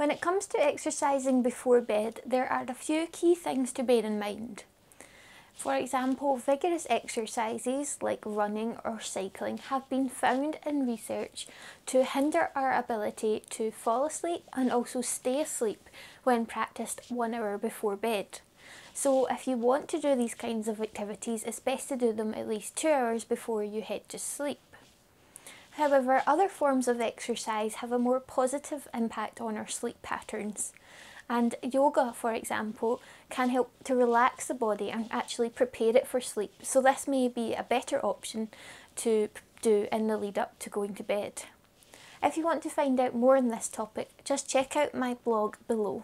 When it comes to exercising before bed, there are a few key things to bear in mind. For example, vigorous exercises like running or cycling have been found in research to hinder our ability to fall asleep and also stay asleep when practiced one hour before bed. So if you want to do these kinds of activities, it's best to do them at least two hours before you head to sleep. However, other forms of exercise have a more positive impact on our sleep patterns. And yoga, for example, can help to relax the body and actually prepare it for sleep. So this may be a better option to do in the lead up to going to bed. If you want to find out more on this topic, just check out my blog below.